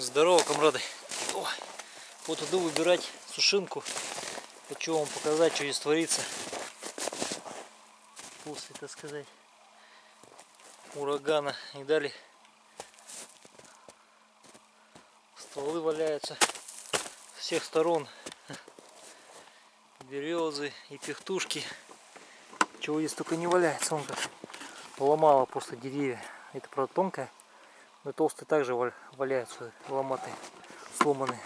Здорово, комрады. О, вот иду выбирать сушинку. Хочу вам показать, что здесь творится. После, так сказать, урагана. И далее стволы валяются с всех сторон. Березы и пихтушки. Чего здесь только не валяется. Он как ломало просто деревья. Это правда тонкая. Но толстые также валя- валяются ломатые, сломанные.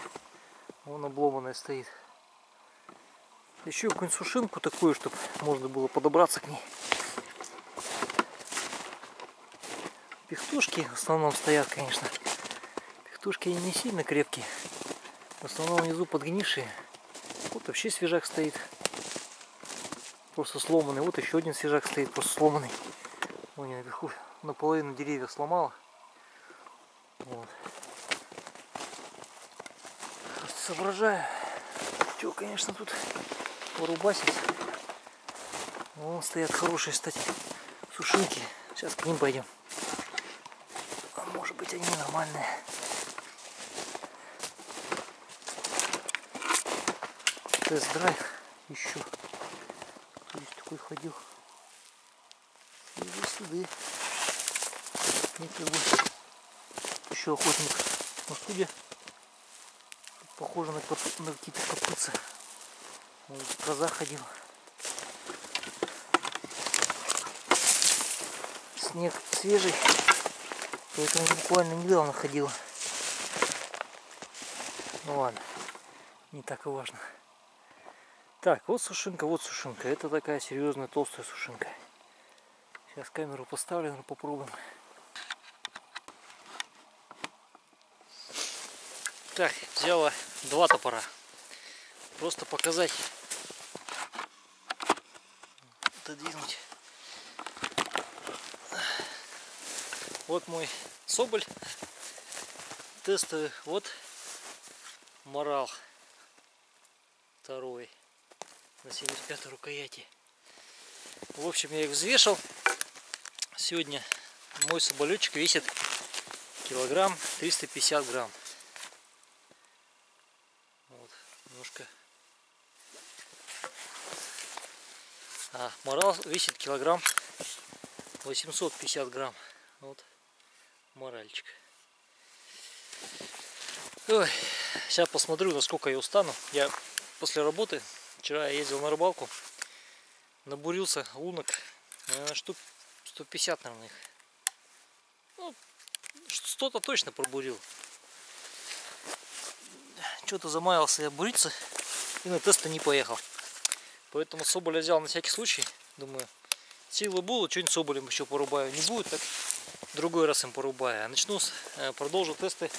Вон обломанная стоит. Еще какую-нибудь сушинку такую, чтобы можно было подобраться к ней. Пихтушки в основном стоят, конечно. Пихтушки не сильно крепкие. В основном внизу подгнившие. Вот вообще свежак стоит. Просто сломанный. Вот еще один свежак стоит, просто сломанный. Вон наверху наполовину деревья сломала. Вот. Просто соображаю. Что, конечно, тут порубасить. Вон стоят хорошие, кстати, сушинки. Сейчас к ним пойдем. А может быть они нормальные. Тест-драйв еще. Кто здесь такой ходил? Свежие следы. Никого. Еще охотник на студе. Похоже на, коп- на какие-то копытца. Может, коза ходил. Снег свежий. Поэтому буквально недавно ходила. Ну ладно. Не так и важно. Так, вот сушинка, вот сушинка. Это такая серьезная толстая сушинка. Сейчас камеру поставлю, попробуем. Так, взяла два топора. Просто показать. Отодвинуть. Вот мой соболь. Тестовый. Вот морал. Второй. На 75 рукояти. В общем, я их взвешал. Сегодня мой соболечек весит килограмм 350 грамм. Вот, немножко. А морал весит килограмм 850 грамм. Вот моральчик. Ой, сейчас посмотрю, насколько я устану. Я после работы, вчера я ездил на рыбалку, набурился лунок, наверное, штук 150, наверное, их. Ну, что-то точно пробурил. Что-то замаялся я буриться и на тесты не поехал. Поэтому соболя взял на всякий случай. Думаю, силы будут, что-нибудь соболем еще порубаю. Не будет, так другой раз им порубаю. А начну, с- э, продолжу тесты.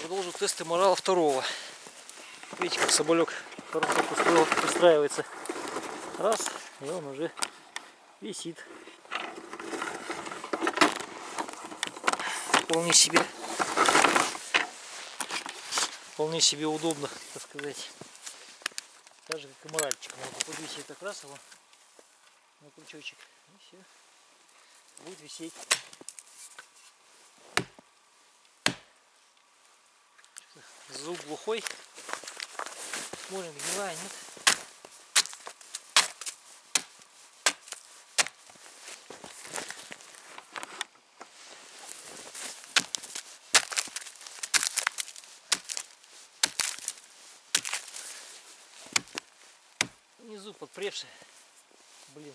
Продолжу тесты морала второго. Видите, как соболек хорошо устраивается. Раз, и он уже висит. Вполне себе вполне себе удобно, так сказать. Так же, как и моральчик. Можно подвесить как раз его на крючочек. И все. Будет висеть. Звук глухой. Смотрим, гнилая, нет. Внизу подпревшая. Блин.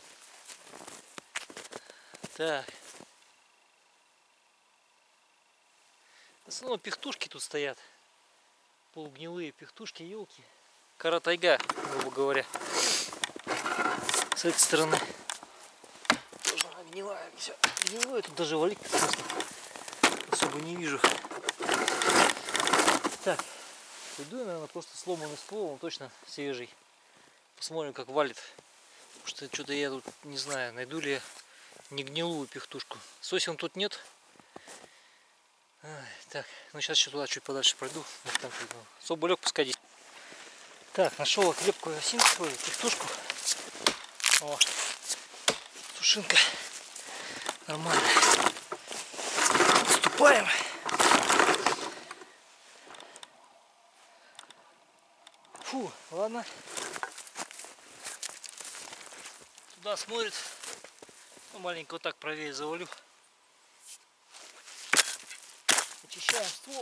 Так. В основном пихтушки тут стоят. Полугнилые пихтушки, елки. Кора тайга, грубо говоря. С этой стороны. Тоже она гнилая. Все. Гнилое тут даже валить смысла особо не вижу. Так. Иду наверное, просто сломанный ствол, он точно свежий. Посмотрим, как валит. Потому что что-то я тут не знаю, найду ли я не пихтушку. Сосен тут нет. Ай, так, ну сейчас еще туда чуть подальше пройду. Там Соболек пускай. Так, нашел крепкую осинскую пихтушку. О, сушинка. Нормально. Копаем. Фу, ладно. Туда смотрит. Ну, маленько вот так правее завалю. Очищаем ствол.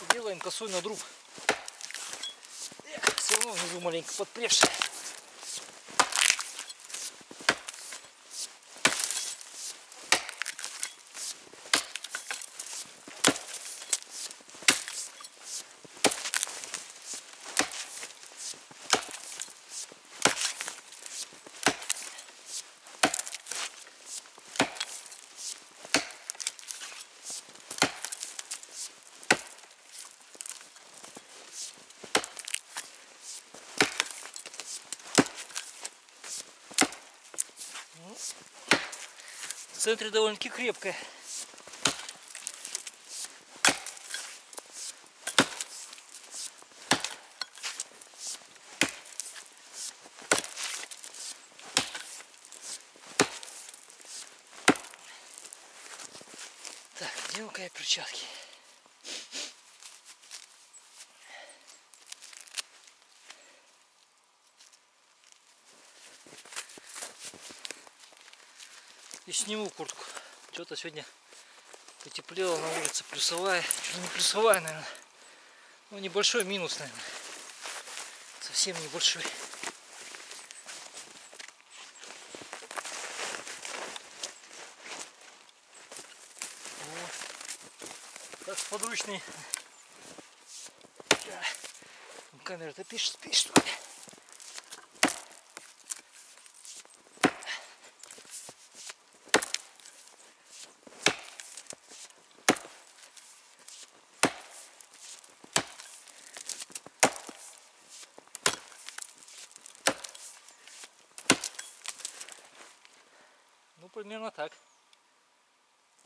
И делаем косой надруб. Эх, все равно внизу маленько подпревший. В центре довольно-таки крепкая. Так, где у какая перчатки? Сниму куртку. Что-то сегодня потеплело на улице, плюсовая. Ну, не плюсовая, наверное. Ну, небольшой минус, наверное. Совсем небольшой. Вот. Так, подручный. Да. Камера-то пишет, пишет. Ну, примерно так.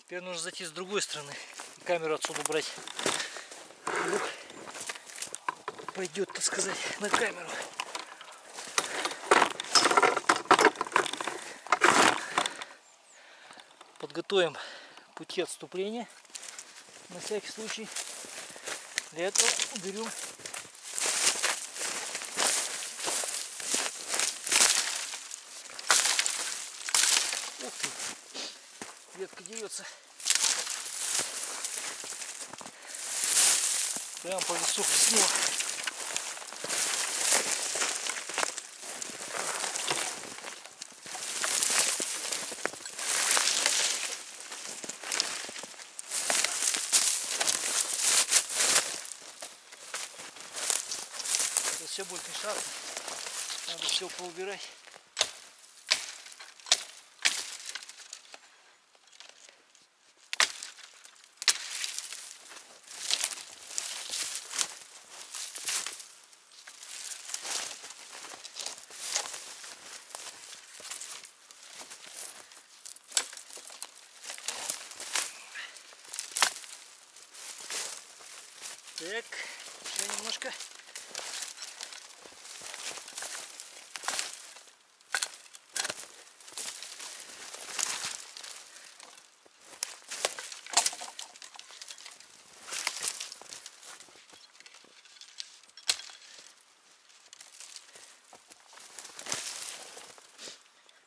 Теперь нужно зайти с другой стороны. Камеру отсюда. Вдруг пойдет, так сказать, на камеру. Подготовим пути отступления. На всякий случай. Для этого уберем ветка дерется. Прям по лесу снова. все будет мешаться. Надо все поубирать. Так, еще немножко.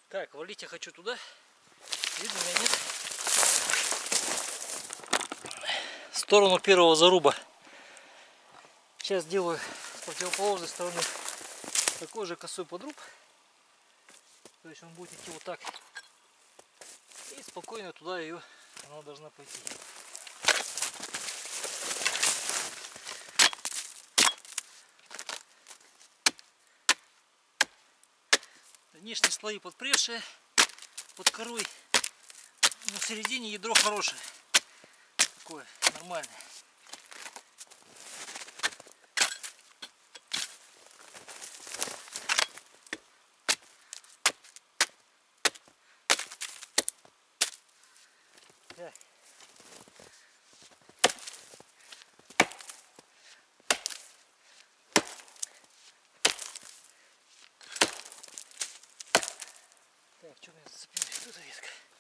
Так, валить я хочу туда. Видно меня нет. В сторону первого заруба. Сейчас сделаю с противоположной стороны такой же косой подруб. То есть он будет идти вот так. И спокойно туда ее она должна пойти. Внешние слои подпревшие под корой. В середине ядро хорошее. Такое нормальное. ちょっとスピード低ですか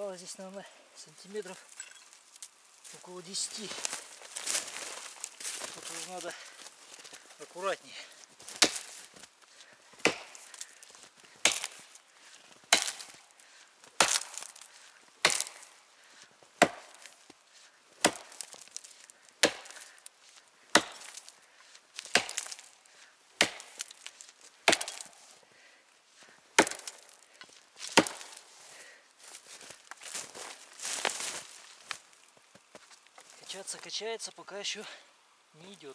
Стало здесь, наверное, сантиметров около 10. Тут уже надо аккуратнее. Качаться качается, пока еще не идет.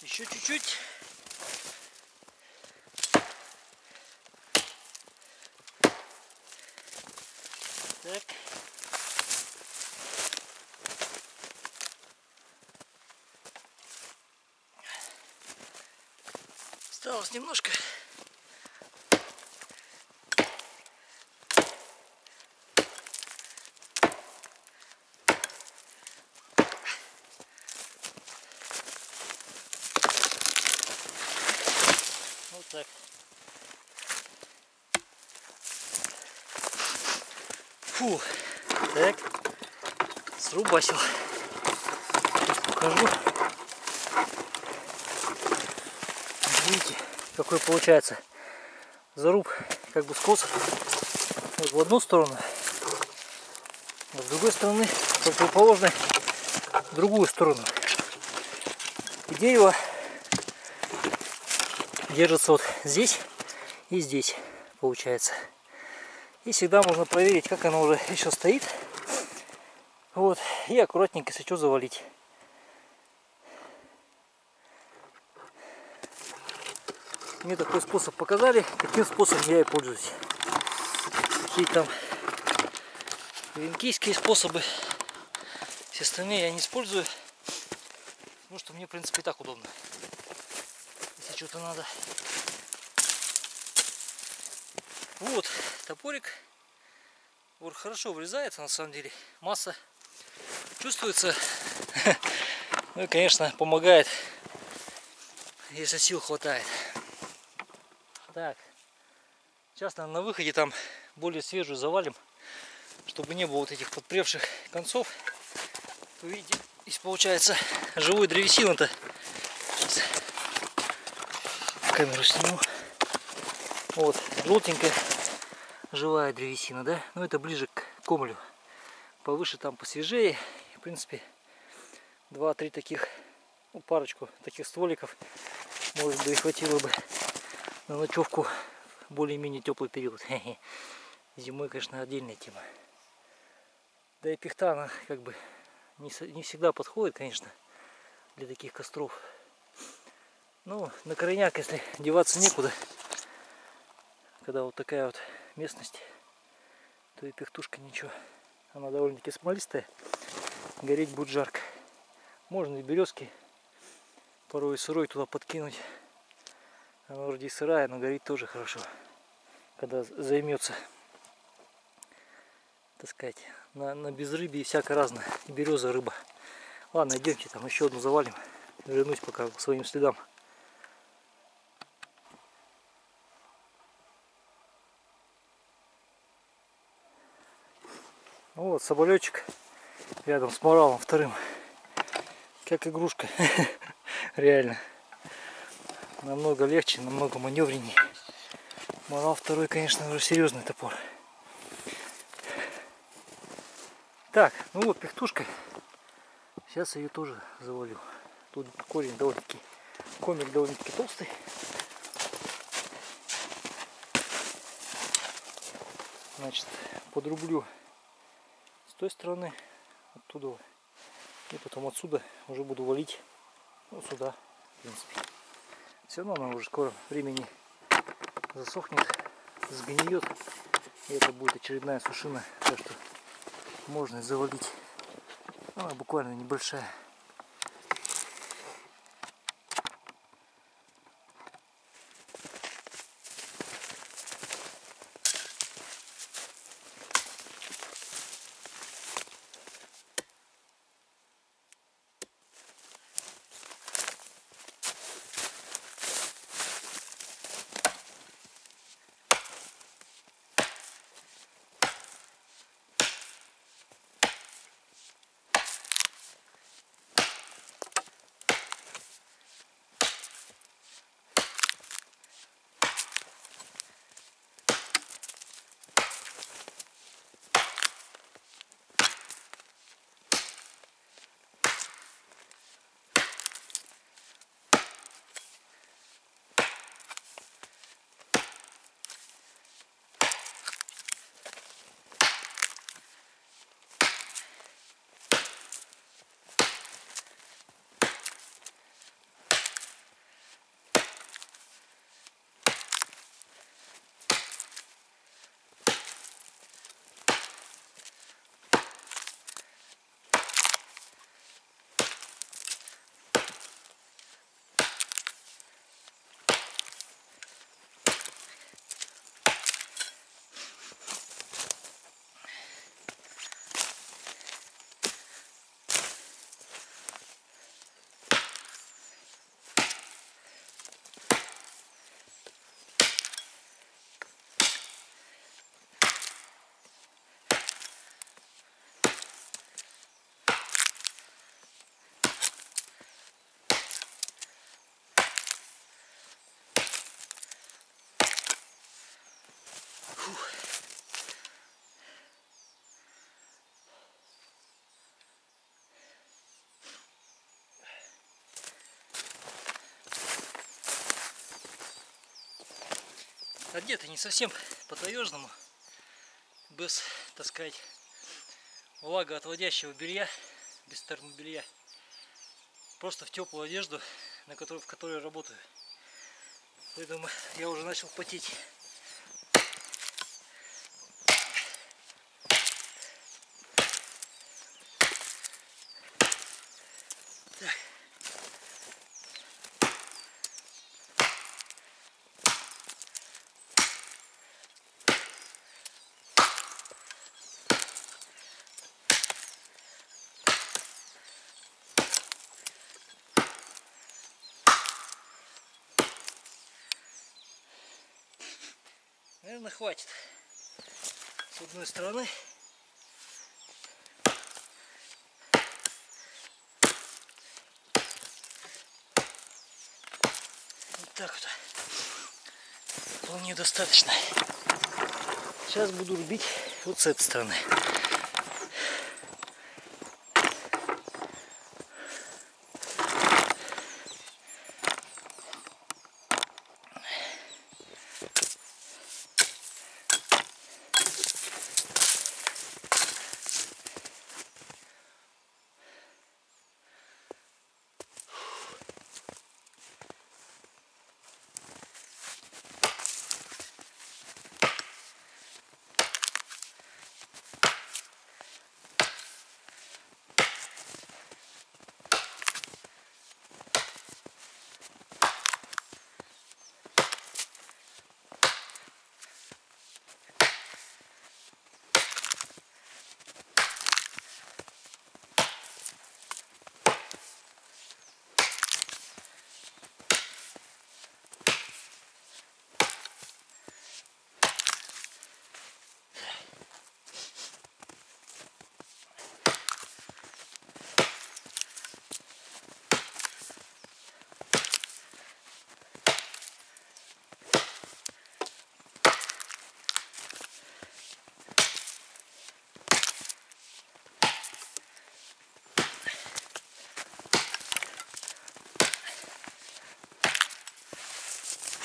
Еще чуть-чуть. Так. Осталось немножко. Вот так. Фу. Так. Срубасил. Сейчас покажу. Видите, какой получается заруб как бы скос вот в одну сторону, а с другой стороны противоположной в другую сторону. И дерево держится вот здесь и здесь получается. И всегда можно проверить, как оно уже еще стоит. Вот. И аккуратненько, если завалить. Мне такой способ показали, таким способом я и пользуюсь. Какие там венкийские способы, все остальные я не использую. Потому что мне, в принципе, и так удобно. Если что-то надо. Вот, топорик. Вот хорошо врезается на самом деле. Масса чувствуется. Ну и, конечно, помогает, если сил хватает. Так. Сейчас, наверное, на выходе там более свежую завалим, чтобы не было вот этих подпревших концов. Вы видите, здесь получается живой древесина-то. Камеру сниму. Вот, желтенькая живая древесина, да? Но это ближе к комлю. Повыше там посвежее. В принципе, два-три таких, ну, парочку таких стволиков, может быть, хватило бы на ночевку более-менее теплый период. Зимой, конечно, отдельная тема. Да и пихта, она как бы не, не всегда подходит, конечно, для таких костров. Ну, на крайняк, если деваться некуда, когда вот такая вот местность, то и пихтушка ничего. Она довольно-таки смолистая, гореть будет жарко. Можно и березки порой сырой туда подкинуть. Она вроде сырая, но горит тоже хорошо, когда займется, так сказать, на, на безрыбье и всякое разное. И береза, рыба. Ладно, идемте там еще одну завалим. Вернусь пока к своим следам. Ну вот соболечек рядом с моралом вторым. Как игрушка. Реально. Намного легче, намного маневреннее. Морал второй, конечно, уже серьезный топор. Так, ну вот пихтушка. Сейчас ее тоже завалю. Тут корень довольно-таки, комик довольно-таки толстый. Значит, подрублю с той стороны, оттуда. И потом отсюда уже буду валить ну, сюда, в принципе. Все равно она уже скоро времени засохнет, сгниет. И это будет очередная сушина. Так что можно завалить. Она буквально небольшая. Одеты не совсем по-таежному, без, так сказать, влагоотводящего белья, без термобелья. Просто в теплую одежду, на которой, в которой работаю. Поэтому я уже начал потеть. Наверное, хватит. С одной стороны. Вот так вот. Вполне достаточно. Сейчас буду рубить вот с этой стороны.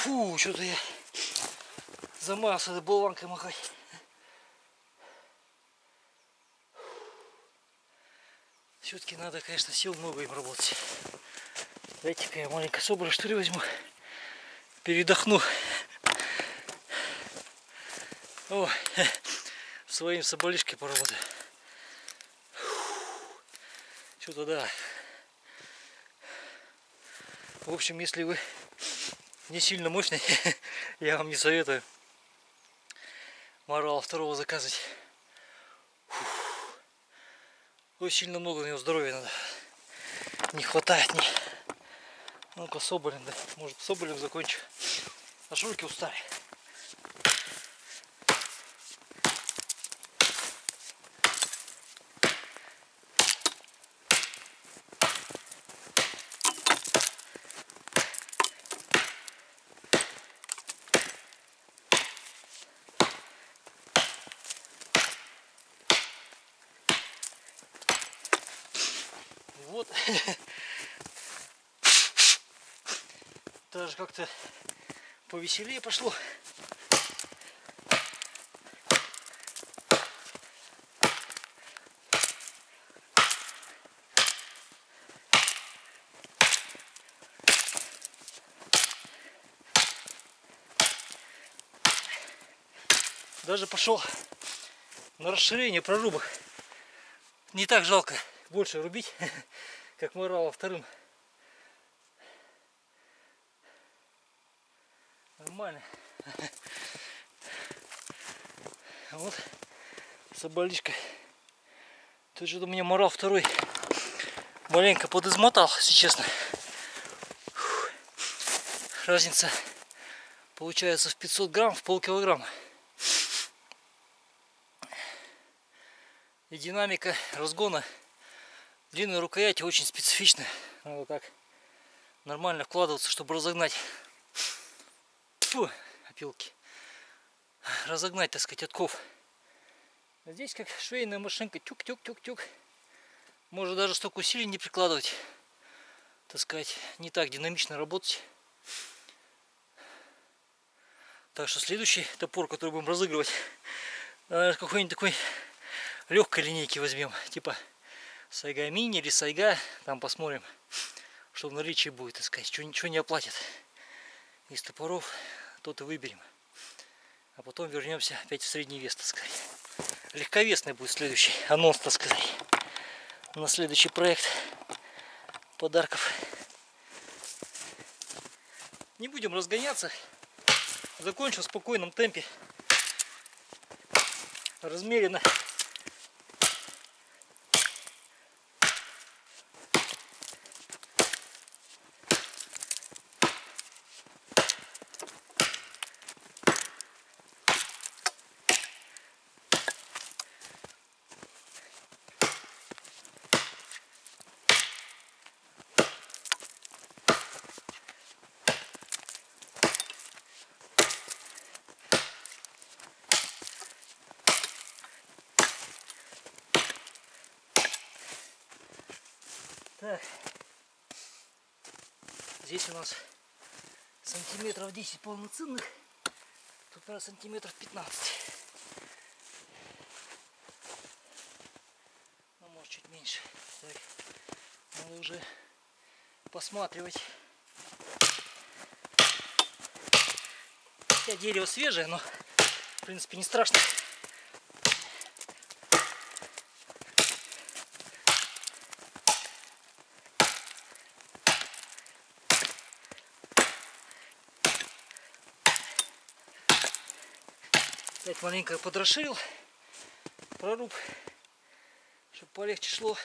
Фу, что-то я замазался этой болванкой махать. Все-таки надо, конечно, сил много им работать. Дайте-ка я маленько собора что ли возьму. Передохну. О, своим соболишкой поработаю. Что-то да. В общем, если вы не сильно мощный, я вам не советую морала второго заказывать. Фух. Очень сильно много на него здоровья надо. Не хватает ни. Ну-ка, соболем, да. Может, соболем закончу. Аж руки устали. Вот. Даже как-то повеселее пошло. Даже пошел на расширение прорубок. Не так жалко больше рубить, как морала вторым. Нормально. А вот соболишка. Тут что-то мне морал второй маленько подизмотал, если честно. Фух. Разница получается в 500 грамм, в полкилограмма. И динамика разгона длинной рукояти очень специфичная. Надо так нормально вкладываться, чтобы разогнать Фу, опилки. Разогнать, так сказать, отков. Здесь как швейная машинка. Тюк-тюк-тюк-тюк. Можно даже столько усилий не прикладывать. Так сказать, не так динамично работать. Так что следующий топор, который будем разыгрывать, какой-нибудь такой легкой линейки возьмем. Типа Сайга Мини или Сайга. Там посмотрим, что в наличии будет искать. Что ничего не оплатит. Из топоров тот и выберем. А потом вернемся опять в средний вес, так сказать. Легковесный будет следующий анонс, так сказать. На следующий проект подарков. Не будем разгоняться. Закончим в спокойном темпе. Размеренно. Здесь у нас сантиметров 10 полноценных. Тут, наверное, сантиметров 15. Ну, может, чуть меньше. Так. Надо уже посматривать. Хотя дерево свежее, но, в принципе, не страшно. Маленько подрошил проруб, чтобы полегче шло.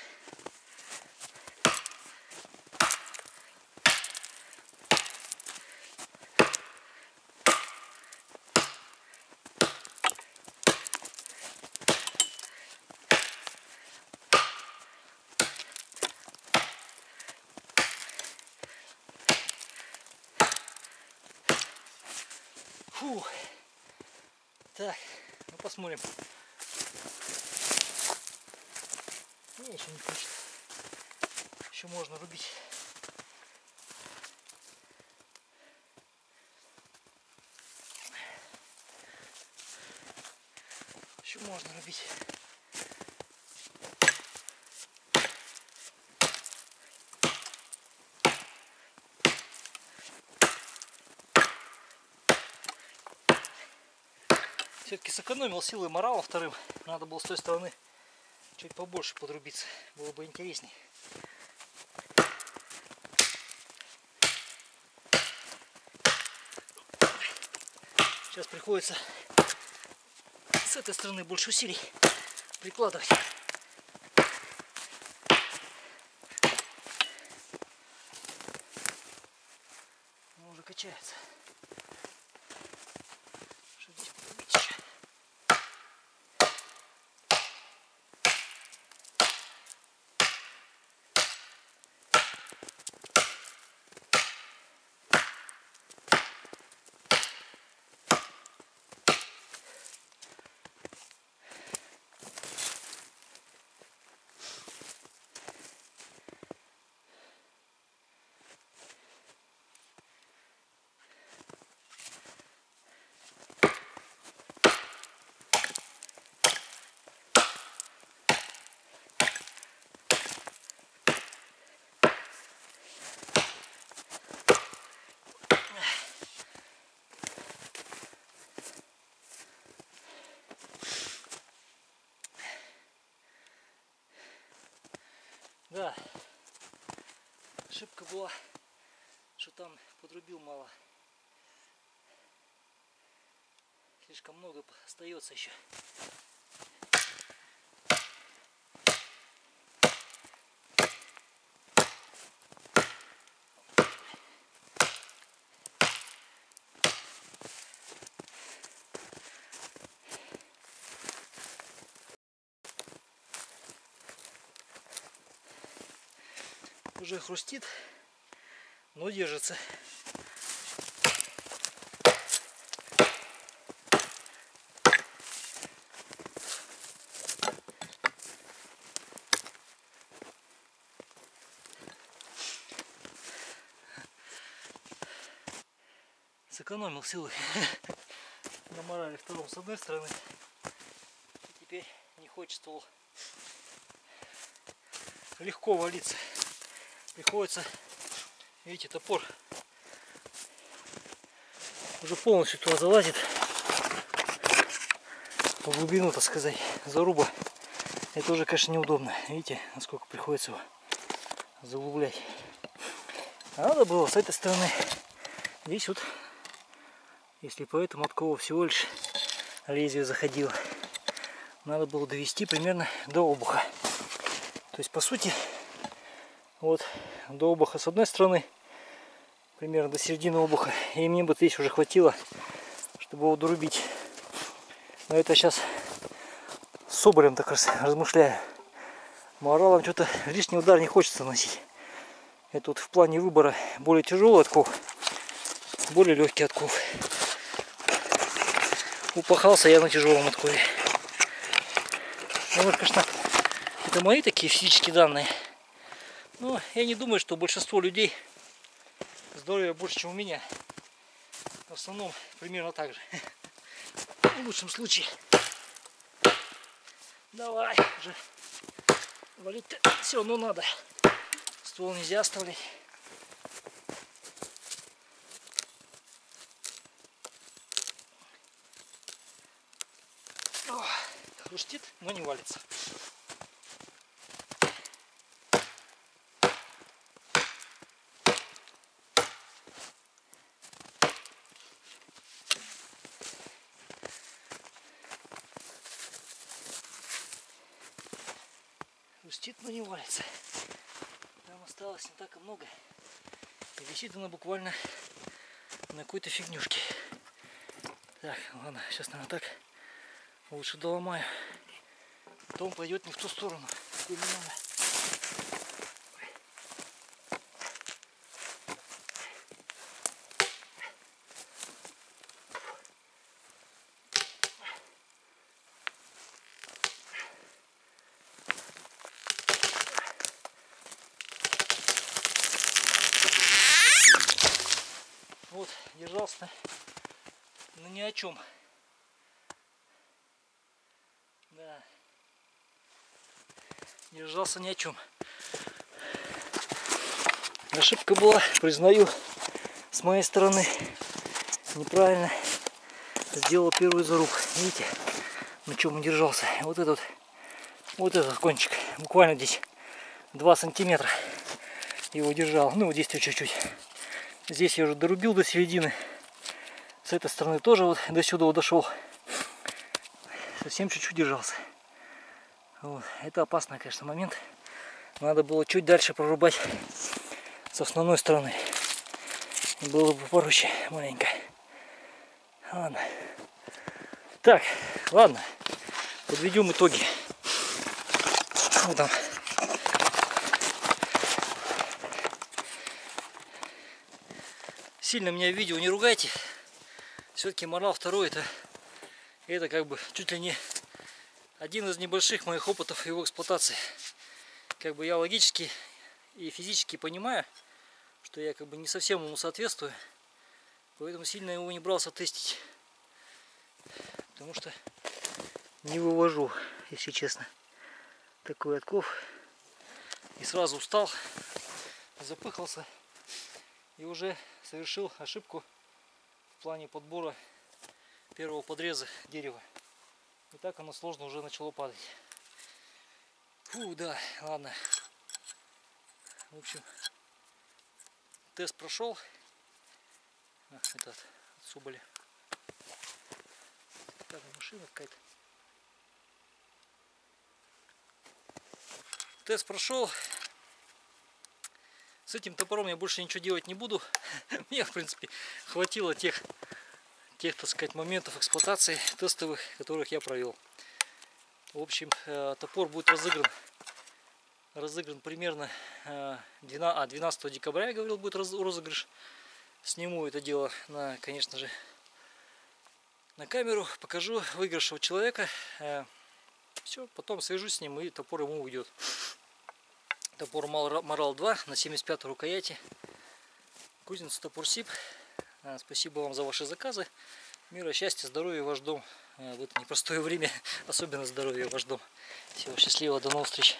Фу. Так, ну посмотрим. Не, еще не хочет. Еще можно рубить. Еще можно рубить. Все-таки сэкономил силы морала вторым. Надо было с той стороны чуть побольше подрубиться. Было бы интересней. Сейчас приходится с этой стороны больше усилий прикладывать. Он уже качается. Что здесь подрубить еще? Ошибка была, что там подрубил мало. Слишком много остается еще. Уже хрустит, но держится. Сэкономил силы. наморали втором с одной стороны. И теперь не хочет легко валиться. Приходится, видите, топор уже полностью туда залазит в глубину, так сказать, заруба. Это уже, конечно, неудобно. Видите, насколько приходится его заглублять. Надо было с этой стороны. Здесь вот, если по этому откову всего лишь лезвие заходило, надо было довести примерно до обуха. То есть, по сути, вот до обуха с одной стороны, примерно до середины обуха, и мне бы здесь уже хватило, чтобы его дорубить. Но это сейчас соболем так раз размышляю. Моралом что-то лишний удар не хочется носить. Это вот в плане выбора более тяжелый отков, более легкий отков. Упахался я на тяжелом откове. Ну, конечно, это мои такие физические данные. Но я не думаю, что большинство людей здоровья больше, чем у меня. В основном примерно так же. В лучшем случае. Давай уже. Валить все равно надо. Ствол нельзя оставлять. О, хрустит, но не валится. хрустит, но не валится. Там осталось не так и много. И висит она буквально на какой-то фигнюшке. Так, ладно, сейчас, наверное, так лучше доломаю. Потом пойдет не в ту сторону, какую не надо. Вот, держался на ни о чем. Да. Держался ни о чем. Ошибка была, признаю, с моей стороны. Неправильно сделал первый заруб. Видите, на чем он держался. Вот этот, вот этот кончик. Буквально здесь 2 сантиметра его держал. Ну, здесь чуть-чуть. Здесь я уже дорубил до середины. С этой стороны тоже вот до сюда вот дошел. Совсем чуть-чуть держался. Вот. Это опасный, конечно, момент. Надо было чуть дальше прорубать с основной стороны. Было бы проще маленько. Ладно. Так, ладно. Подведем итоги. Вот там. Сильно меня в видео не ругайте. Все-таки морал второй это, это как бы чуть ли не один из небольших моих опытов его эксплуатации. Как бы я логически и физически понимаю, что я как бы не совсем ему соответствую. Поэтому сильно его не брался тестить. Потому что не вывожу, если честно, такой отков. И сразу устал, запыхался и уже совершил ошибку в плане подбора первого подреза дерева. И так оно сложно уже начало падать. Фу, да, ладно. В общем, тест прошел. А, этот, Соболи. Какая машина какая-то. Тест прошел. С этим топором я больше ничего делать не буду. Мне, в принципе, хватило тех, тех, так сказать, моментов эксплуатации тестовых, которых я провел. В общем, э, топор будет разыгран. Разыгран примерно 12 э, декабря, я говорил, будет розыгрыш. Сниму это дело на, конечно же, на камеру, покажу выигравшего человека. Э, Все, потом свяжусь с ним и топор ему уйдет. Топор Морал 2 на 75 рукояти. Кузнец топор СИП. А, спасибо вам за ваши заказы. Мира, счастья, здоровья ваш дом. Э, В это непростое время особенно здоровья ваш дом. Всего счастливого, до новых встреч.